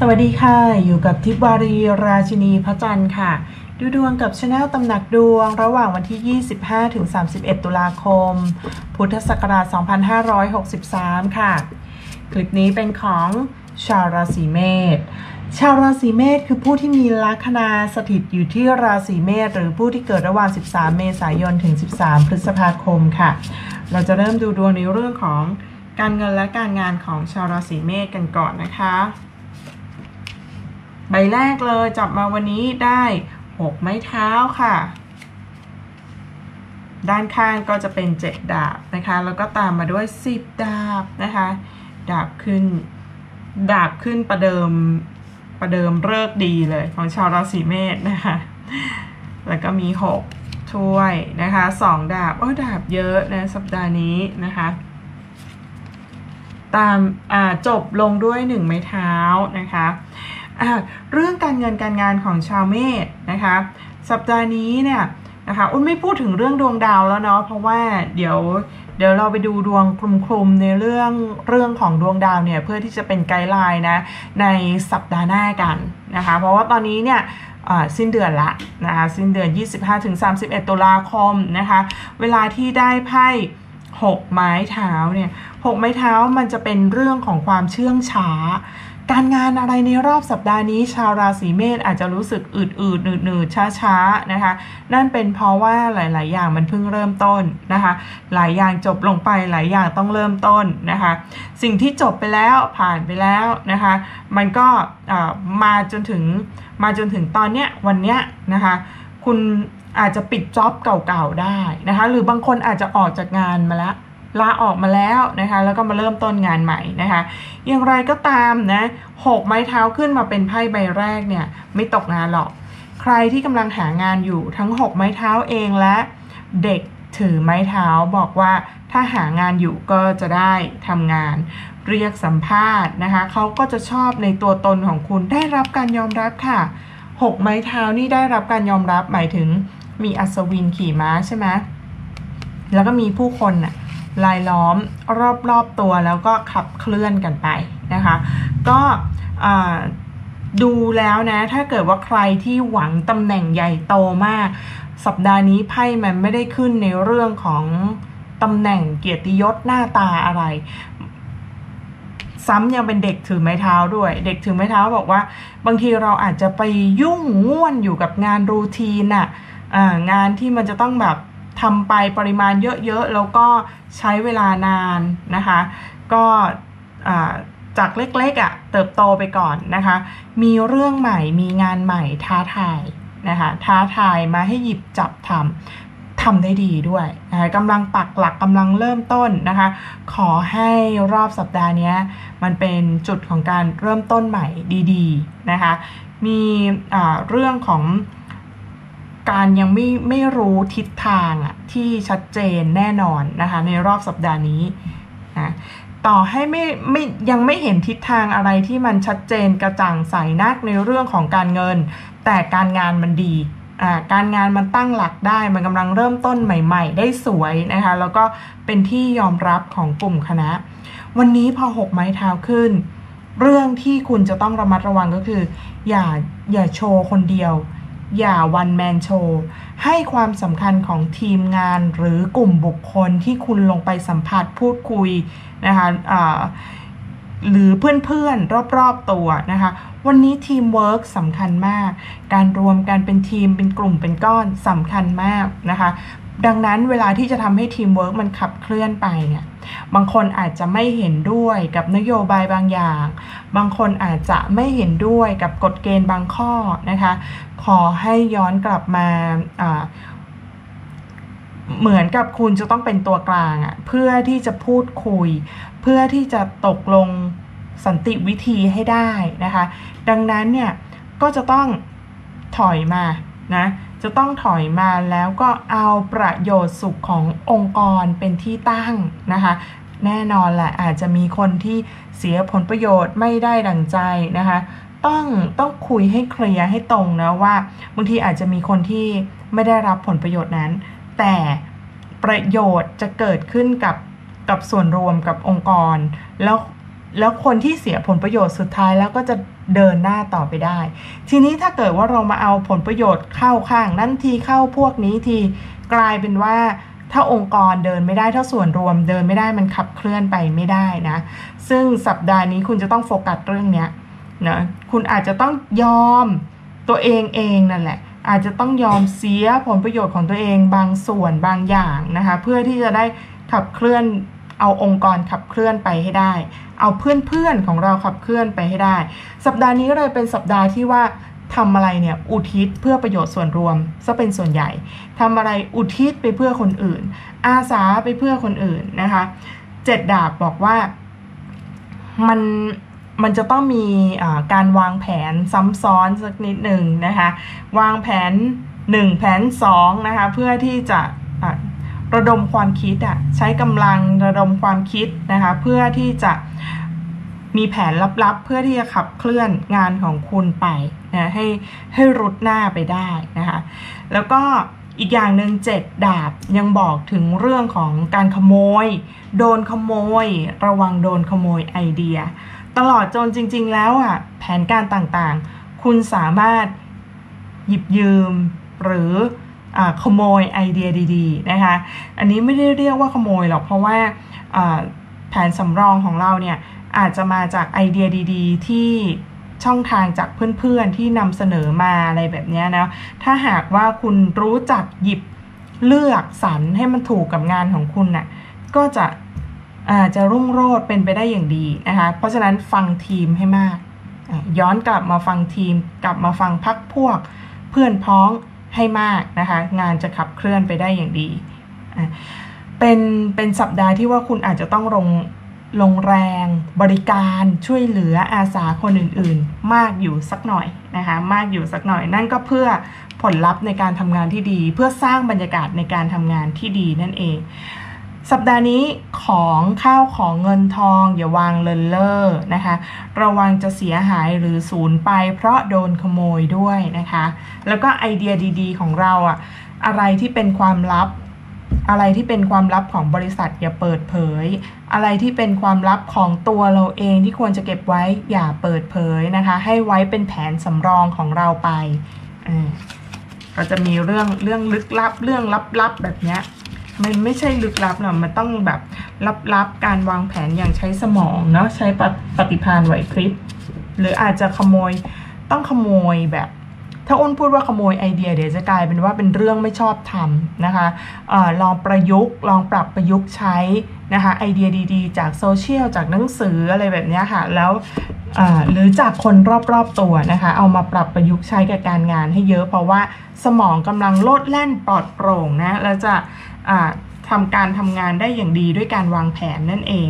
สวัสดีค่ะ อยู่กับทิพย์วารีราชินีพระจันทร์ค่ะ ดูดวงกับช anel ตำหนักดวง ระหว่างวันที่ 25ถึง31 ตุลาคม พุทธศักราช 2563 ค่ะ คลิปนี้เป็นของชาวราศีเมษชาวราศีเมษคือผู้ที่มีลัคนาสถิตอยู่ที่ราศีเมษหรือผู้ที่เกิดระหว่าง 13 เมษายนถึง 13 พฤษภาคมค่ะ เราจะเริ่มดูดวงในเรื่องของการเงินและการงานของชาวราศีเมษกันก่อนนะคะ ใบแรกเลยจับมาวันนี้ได้หกไม้เท้าค่ะ ด้านข้างก็จะเป็นเจ็ดดาบนะคะ แล้วก็ตามมาด้วยสิบดาบนะคะ ดาบขึ้น ดาบขึ้นประเดิมประเดิมเลิกดีเลยของชาวราศีเมษนะคะ แล้วก็มีหกถ้วยนะคะสองดาบโอ้ดาบเยอะนะสัปดาห์นี้นะคะ ตามจบลงด้วยหนึ่งไม้เท้านะคะ เรื่องการเงินการงานของชาวเมษนะคะ สัปดาห์นี้เนี่ยนะคะอุ้นไม่พูดถึงเรื่องดวงดาวแล้วเนาะเพราะว่าเดี๋ยวเดี๋ยวเราไปดูดวงคลุมๆในเรื่องเรื่องของดวงดาวเนี่ยเพื่อที่จะเป็นไกด์ไลน์นะในสัปดาห์หน้ากันนะคะ เพราะว่าตอนนี้เนี่ยสิ้นเดือนละนะคะสิ้นเดือน 25-31 ตุลาคมนะคะ เวลาที่ได้ไพ่หกไม้เท้าเนี่ยหกไม้เท้ามันจะเป็นเรื่องของความเชื่องช้า การงานอะไรในรอบสัปดาห์นี้ ชาวราศีเมษอาจจะรู้สึกอืดอืดหนืดหนืดช้าช้านะคะ นั่นเป็นเพราะว่าหลาย ๆ อย่างมันเพิ่งเริ่มต้นนะคะ หลายอย่างจบลงไปหลายอย่างต้องเริ่มต้นนะคะ สิ่งที่จบไปแล้วผ่านไปแล้วนะคะ มันก็มาจนถึงมาจนถึงตอนเนี้ยวันเนี้ยนะคะ คุณอาจจะปิดจ็อบเก่าๆได้นะคะ หรือบางคนอาจจะออกจากงานมาแล้ว ลาออกมาแล้วนะคะแล้วก็มาเริ่มต้นงานใหม่นะคะอย่างไรก็ตามนะหกไม้เท้าขึ้นมาเป็นไพ่ใบแรกเนี่ยไม่ตกงานหรอก ใครที่กำลังหางานอยู่ทั้งหกไม้เท้าเองและเด็กถือไม้เท้าบอกว่าถ้าหางานอยู่ก็จะได้ทำงาน เรียกสัมภาษณ์นะคะเขาก็จะชอบในตัวตนของคุณได้รับการยอมรับค่ะหกไม้เท้านี่ได้รับการยอมรับหมายถึงมีอัศวินขี่ม้าใช่ไหมแล้วก็มีผู้คนน่ะ ลายล้อมรอบๆตัวแล้วก็ขับเคลื่อนกันไปนะคะ ก็ดูแล้วนะถ้าเกิดว่าใครที่หวังตำแหน่งใหญ่โตมาก สัปดาห์นี้ไพ่มันไม่ได้ขึ้นในเรื่องของตำแหน่งเกียรติยศหน้าตาอะไร ซ้ำยังเป็นเด็กถือไม้เท้าด้วย เด็กถือไม้เท้าบอกว่า บางทีเราอาจจะไปยุ่งง่วนอยู่กับงานรูทีนอะงานที่มันจะต้องแบบ ทำไปปริมาณเยอะๆ แล้วก็ใช้เวลานานนะคะ ก็จากเล็กๆอะ่ะเติบโตไปก่อนนะคะ มีเรื่องใหม่มีงานใหม่ท้าทายนะคะท้าทายมาให้หยิบจับทำทำได้ดีด้วยนะคะกำลังปักหลักกำลังเริ่มต้นนะคะ ขอให้รอบสัปดาห์นี้มันเป็นจุดของการเริ่มต้นใหม่ดี ๆ นะคะ มีเรื่องของ การยังไม่ไม่รู้ทิศทางอะที่ชัดเจนแน่นอนนะคะในรอบสัปดาห์นี้นะต่อให้ไม่ไม่ยังไม่เห็นทิศทางอะไรที่มันชัดเจนกระจ่างใสนักในเรื่องของการเงิน แต่การงานมันดีอ่าการงานมันตั้งหลักได้มันกำลังเริ่มต้นใหม่ ๆ ได้สวยนะคะแล้วก็เป็นที่ยอมรับของกลุ่มคณะ วันนี้พอหกไม้เท้าขึ้น เรื่องที่คุณจะต้องระมัดระวังก็คือ อย่าอย่าโชว์คนเดียว อย่าวันแมนโชว์ให้ความสำคัญของทีมงานหรือกลุ่มบุคคลที่คุณลงไปสัมผัสพูดคุยนะคะะหรือเพื่อนๆ รอบๆ ตัวนะคะ วันนี้ทีมเวิร์กสำคัญมาก การรวมกันเป็นทีมเป็นกลุ่มเป็นก้อนสำคัญมากนะคะ ดังนั้นเวลาที่จะทำให้ทีมเวิร์กมันขับเคลื่อนไปเนี่ยบางคนอาจจะไม่เห็นด้วยกับนโยบายบางอย่าง บางคนอาจจะไม่เห็นด้วยกับกฎเกณฑ์บางข้อนะคะ ขอให้ย้อนกลับมาเหมือนกับคุณจะต้องเป็นตัวกลางอะเพื่อที่จะพูดคุย เพื่อที่จะตกลงสันติวิธีให้ได้นะคะ ดังนั้นเนี่ยก็จะต้องถอยมานะ จะต้องถอยมาแล้วก็เอาประโยชน์สุขขององค์กรเป็นที่ตั้งนะคะแน่นอนแหละอาจจะมีคนที่เสียผลประโยชน์ไม่ได้ดังใจนะคะ ต้องต้องคุยให้เคลียร์ให้ตรงนะว่าบางทีอาจจะมีคนที่ไม่ได้รับผลประโยชน์นั้น แต่ประโยชน์จะเกิดขึ้นกับกับส่วนรวมกับองค์กร แล้ว แล้วคนที่เสียผลประโยชน์สุดท้ายแล้วก็จะเดินหน้าต่อไปได้ ทีนี้ถ้าเกิดว่าเรามาเอาผลประโยชน์เข้าข้างนั่นทีเข้าพวกนี้ทีกลายเป็นว่าถ้าองค์กรเดินไม่ได้ถ้าส่วนรวมเดินไม่ได้มันขับเคลื่อนไปไม่ได้นะ ซึ่งสัปดาห์นี้คุณจะต้องโฟกัสเรื่องนี้นะคุณอาจจะต้องยอมตัวเองเองนั่นแหละ อาจจะต้องยอมเสียผลประโยชน์ของตัวเองบางส่วนบางอย่างนะคะ เพื่อที่จะได้ขับเคลื่อน เอาองค์กรขับเคลื่อนไปให้ได้ เอาเพื่อนๆของเราขับเคลื่อนไปให้ได้ สัปดาห์นี้เลยเป็นสัปดาห์ที่ว่าทำอะไรเนี่ยอุทิศเพื่อประโยชน์ส่วนรวมซะเป็นส่วนใหญ่ทำอะไรอุทิศไปเพื่อคนอื่น อาสาไปเพื่อคนอื่นนะคะเจ็ดดาบบอกว่ามันมันจะต้องมีการวางแผนซ้ำซ้อนสักนิดหนึ่งนะคะ วางแผน 1 แผน2นะคะเพื่อที่จะ ระดมความคิดอะใช้กำลังระดมความคิดนะคะเพื่อที่จะมีแผนลับๆ เพื่อที่จะขับเคลื่อนงานของคุณไปนะให้ให้รุดหน้าไปได้นะคะแล้วก็อีกอย่างหนึ่งเจ็ดดาบยังบอกถึงเรื่องของการขโมย โดนขโมย ระวังโดนขโมยไอเดีย ตลอดจนจริง ๆ แล้วอะแผนการต่างๆ คุณสามารถหยิบยืมหรือ ขโมยไอเดียดีๆนะคะ อันนี้ไม่ได้เรียกว่าขโมยหรอกเพราะว่าแผนสำรองของเราเนี่ยอาจจะมาจากไอเดียดีๆ ที่ช่องทางจากเพื่อนๆ ที่นำเสนอมาอะไรแบบนี้นะ ถ้าหากว่าคุณรู้จักหยิบเลือกสรรให้มันถูกกับงานของคุณนะ่ะก็จะอาจจะรุ่งโรจน์เป็นไปได้อย่างดีนะคะ เพราะฉะนั้นฟังทีมให้มาก ย้อนกลับมาฟังทีม กลับมาฟังพักพวก เพื่อนพ้อง ให้มากนะคะ งานจะขับเคลื่อนไปได้อย่างดี เป็นเป็นสัปดาห์ที่ว่าคุณอาจจะต้องลงลงแรงบริการช่วยเหลืออาสาคนอื่นๆ มากอยู่สักหน่อยนะคะ มากอยู่สักหน่อย นั่นก็เพื่อผลลัพธ์ในการทำงานที่ดี เพื่อสร้างบรรยากาศในการทำงานที่ดีนั่นเอง สัปดาห์นี้ ของข้าวของเงินทอง อย่าวางเลินเล่อนะคะ ระวังจะเสียหายหรือสูญไป เพราะโดนขโมยด้วยนะคะ แล้วก็ไอเดียดีๆ ของเราอะอะไรที่เป็นความลับ อะไรที่เป็นความลับของบริษัทอย่าเปิดเผย อะไรที่เป็นความลับของตัวเราเองที่ควรจะเก็บไว้อย่าเปิดเผยนะคะ ให้ไว้เป็นแผนสำรองของเราไปก็จะมีเรื่องเรื่องลึกลับเรื่องลับๆแบบเนี้ย มันไม่ใช่ลึกลับหรอกมันต้องแบบลับๆการวางแผนอย่างใช้สมองเนาะใช้ปฏิพานไหวพริบหรืออาจจะขโมยต้องขโมยแบบ ถ้าอ้นพูดว่าขโมยไอเดียเดี๋ยวจะกลายเป็นว่าเป็นเรื่องไม่ชอบทำนะคะออลองประยุกต์ลองปรับประยุกต์ใช้นะคะไอเดียดีๆ จากโซเชียลจากหนังสืออะไรแบบนี้ค่ะ แล้วหรือจากคนรอบๆตัวนะคะ เอามาปรับประยุกต์ใช้กับการงานให้เยอะ เพราะว่าสมองกำลังโลดแล่นปลอดโปร่งนะแล้วจะทำการทำงานได้อย่างดีด้วยการวางแผนนั่นเอง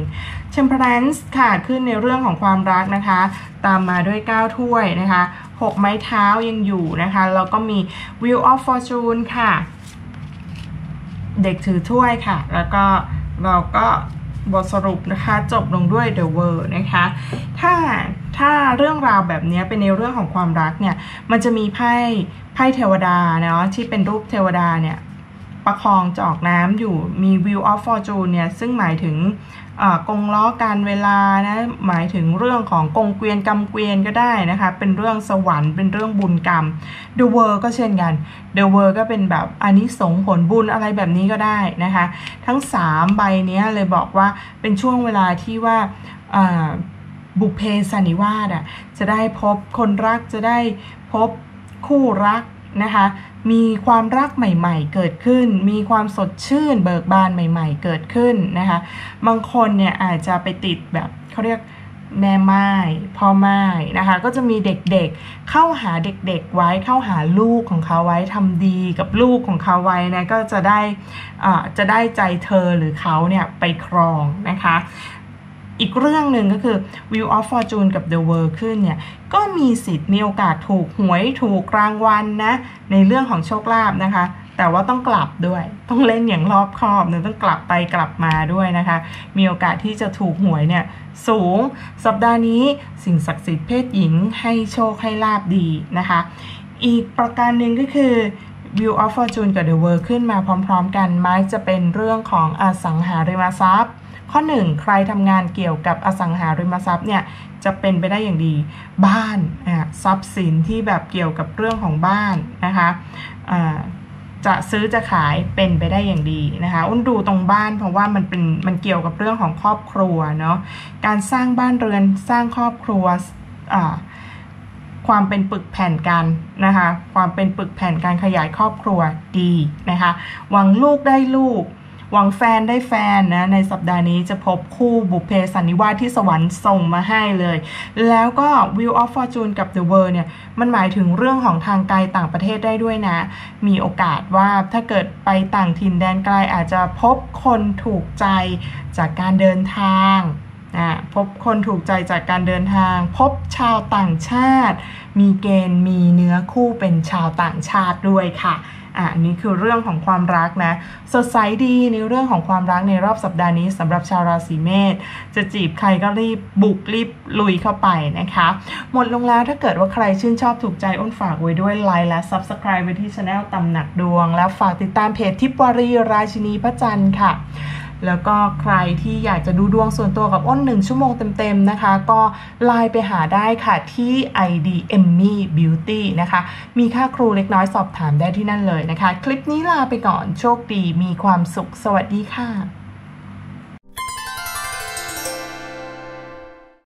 Temperance ค่ะขึ้นในเรื่องของความรักนะคะ ตามมาด้วย 9 ถ้วยนะคะ 6 ไม้เท้ายังอยู่นะคะ แล้วก็มี Wheel of Fortune ค่ะ เด็กถือถ้วยค่ะ แล้วก็เราก็บทสรุปนะคะ จบลงด้วย The World นะคะ ถ้าถ้าเรื่องราวแบบนี้เป็นในเรื่องของความรักเนี่ย มันจะมีไพ่ไพ่เทวดาเนาะที่เป็นรูปเทวดาเนี่ย ประคองจอกน้ำอยู่มี Wheel of Fortune เนี่ย ซึ่งหมายถึงกงล้อการเวลานะหมายถึงเรื่องของกงเกวียนกำเกวียนก็ได้นะคะ เป็นเรื่องสวรรค์เป็นเรื่องบุญกรรม The World ก็เช่นกัน The World ก็เป็นแบบอันนี้สงผลบุญอะไรแบบนี้ก็ได้นะคะ ทั้ง 3 ใบนี้เลยบอกว่าเป็นช่วงเวลาที่ว่าบุพเพสันนิวาสอะจะได้พบคนรักจะได้พบคู่รักนะคะ มีความรักใหม่ ๆ เกิดขึ้น มีความสดชื่น เบิกบานใหม่ ๆ เกิดขึ้นนะคะ บางคนเนี่ยอาจจะไปติดแบบเขาเรียกแม่ไม้พ่อไม้นะคะ ก็จะมีเด็กๆเข้าหาเด็กๆไว้เข้าหาลูกของเขาไว้ทำดีกับลูกของเขาไว้นะก็จะได้จะได้ใจเธอหรือเขาเนี่ยไปครองนะคะ อีกเรื่องหนึ่งก็คือ Wheel of Fortune กับ The World ขึ้นเนี่ย ก็มีสิทธิ์มีโอกาสถูกหวยถูกรางวัลนะในเรื่องของโชคลาภนะคะ แต่ว่าต้องกลับด้วย ต้องเล่นอย่างรอบคอบเนะต้องกลับไปกลับมาด้วยนะคะ มีโอกาสที่จะถูกหวยเนี่ยสูง สัปดาห์นี้สิ่งศักดิ์สิทธิ์เพศหญิงให้โชคให้ลาบดีนะคะ อีกประการหนึ่งก็คือ View of Fortune กับ The World ขึ้นมาพร้อม ๆ กัน มักจะเป็นเรื่องของอสังหาริมทรัพย์ ข้อ 1 ใครทำงานเกี่ยวกับอสังหาริมทรัพย์เนี่ยจะเป็นไปได้อย่างดี บ้านทรัพย์สินที่แบบเกี่ยวกับเรื่องของบ้านนะคะจะซื้อจะขายเป็นไปได้อย่างดีนะคะอ้นดูตรงบ้านเพราะว่ามันเป็นมันเกี่ยวกับเรื่องของครอบครัวเนาะการสร้างบ้านเรือนสร้างครอบครัวความเป็นปึกแผ่นกันนะคะ ความเป็นปึกแผ่นการขยายครอบครัวดีนะคะหวังลูกได้ลูก หวังแฟนได้แฟนนะ ในสัปดาห์นี้จะพบคู่บุพเพสันนิวาสที่สวรรค์ส่งมาให้เลย แล้วก็ Wheel of Fortune กับ The World เนี่ย มันหมายถึงเรื่องของทางไกลต่างประเทศได้ด้วยนะ มีโอกาสว่าถ้าเกิดไปต่างถิ่นแดนไกลอาจจะพบคนถูกใจจากการเดินทาง พบคนถูกใจจากการเดินทาง พบชาวต่างชาติ มีเกณฑ์มีเนื้อคู่เป็นชาวต่างชาติด้วยค่ะอันนี้คือเรื่องของความรักนะ สดใสดีในเรื่องของความรักในรอบสัปดาห์นี้สำหรับชาวราศีเมษจะจีบใครก็รีบบุกรีบลุยเข้าไปนะคะ หมดลงแล้วถ้าเกิดว่าใครชื่นชอบถูกใจอ้นฝากไว้ด้วยไลค์และ Subscribe ไว้ที่ช anel ตำหนักดวง แล้วฝากติดตามเพจทิปวารีราชินีพระจันทร์ค่ะ แล้วก็ใครที่อยากจะดูดวงส่วนตัวกับอ้น 1 ชั่วโมงเต็มๆนะคะ ก็ไลน์ไปหาได้ค่ะที่ ID Emmy Beauty นะคะ มีค่าครูเล็กน้อยสอบถามได้ที่นั่นเลยนะคะ คลิปนี้ลาไปก่อนโชคดีมีความสุข สวัสดีค่ะ